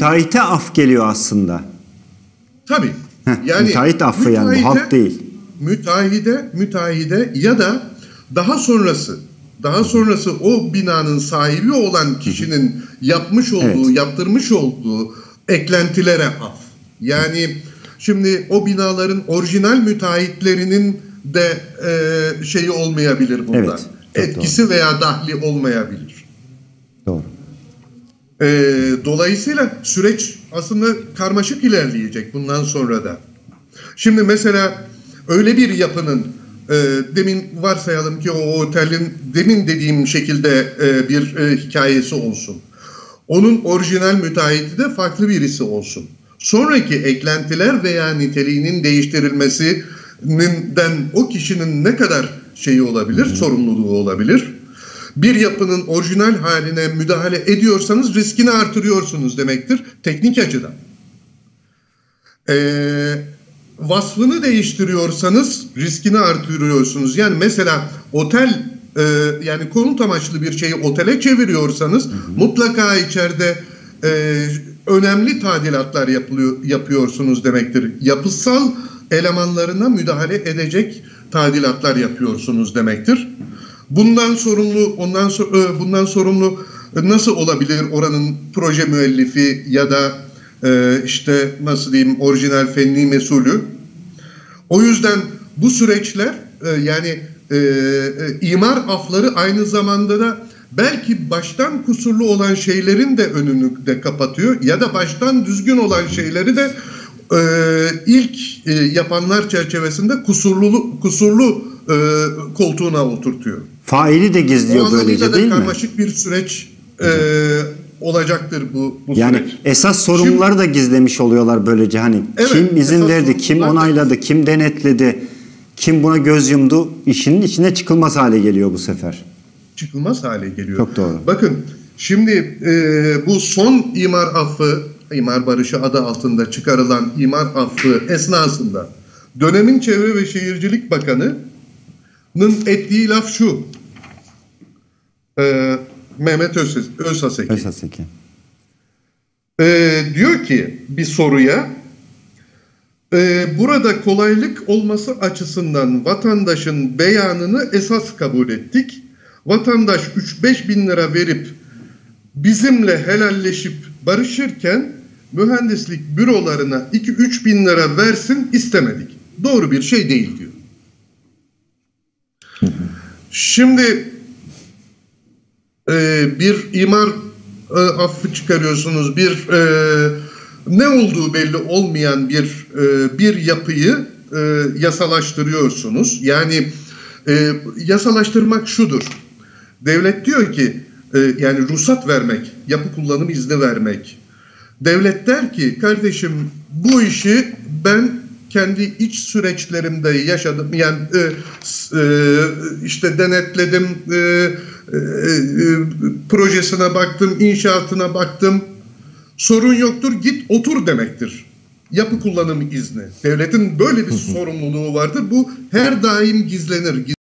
müteahhite af geliyor aslında. Tabii. Yani müteahhit affı yani bu hak değil. müteahhide, müteahhide ya da daha sonrası, daha sonrası o binanın sahibi olan kişinin yapmış olduğu, Evet. yaptırmış olduğu eklentilere af. Yani şimdi o binaların orijinal müteahhitlerinin de e, şeyi olmayabilir bunda. Evet, Etkisi veya dahli olmayabilir. E, dolayısıyla süreç aslında karmaşık ilerleyecek bundan sonra da. Şimdi mesela öyle bir yapının e, demin varsayalım ki o otelin demin dediğim şekilde e, bir e, hikayesi olsun. Onun orijinal müteahhiti de farklı birisi olsun. Sonraki eklentiler veya niteliğinin değiştirilmesinden o kişinin ne kadar şeyi olabilir, sorumluluğu olabilir. Bir yapının orijinal haline müdahale ediyorsanız riskini artırıyorsunuz demektir teknik açıdan. Ee, vasfını değiştiriyorsanız riskini artırıyorsunuz. Yani mesela otel e, yani konut amaçlı bir şeyi otele çeviriyorsanız mutlaka içeride e, önemli tadilatlar yapılıyor, yapıyorsunuz demektir. Yapısal elemanlarına müdahale edecek tadilatlar yapıyorsunuz demektir. Bundan sorumlu ondan so- e, bundan sorumlu nasıl olabilir oranın proje müellifi ya da e, işte nasıl diyeyim orijinal fenli mesulü. O yüzden bu süreçler e, yani e, e, imar afları aynı zamanda da belki baştan kusurlu olan şeylerin de önünü de kapatıyor ya da baştan düzgün olan şeyleri de e, ilk e, yapanlar çerçevesinde kusurlu kusurlu e, koltuğuna oturtuyor. Faili de O gizliyor anlamıyla böylece da değil mi? karmaşık bir süreç e, olacaktır bu, bu Yani süreç. esas sorumluları da gizlemiş oluyorlar böylece hani Evet, kim izin verdi, kim da- onayladı, kim denetledi, kim buna göz yumdu işinin içine çıkılmaz hale geliyor bu sefer. çıkılmaz hale geliyor. Çok doğru. Bakın şimdi e, bu son imar affı, imar barışı adı altında çıkarılan imar affı esnasında dönemin Çevre ve Şehircilik Bakanı'nın ettiği laf şu. E, Mehmet Özhaseki. Esas iki. E, diyor ki bir soruya e, burada kolaylık olması açısından vatandaşın beyanını esas kabul ettik. Vatandaş 3-5 bin lira verip bizimle helalleşip barışırken mühendislik bürolarına 2-3 bin lira versin istemedik. Doğru bir şey değil diyor. Şimdi e, bir imar e, affı çıkarıyorsunuz, bir e, ne olduğu belli olmayan bir e, bir yapıyı e, yasalaştırıyorsunuz. Yani e, yasalaştırmak şudur. Devlet diyor ki e, yani ruhsat vermek, yapı kullanım izni vermek. Devlet der ki kardeşim bu işi ben kendi iç süreçlerimde yaşadım. Yani e, e, işte denetledim, e, e, e, projesine baktım, inşaatına baktım. Sorun yoktur, git otur demektir. Yapı kullanım izni. Devletin böyle bir sorumluluğu vardır. Bu her daim gizlenir.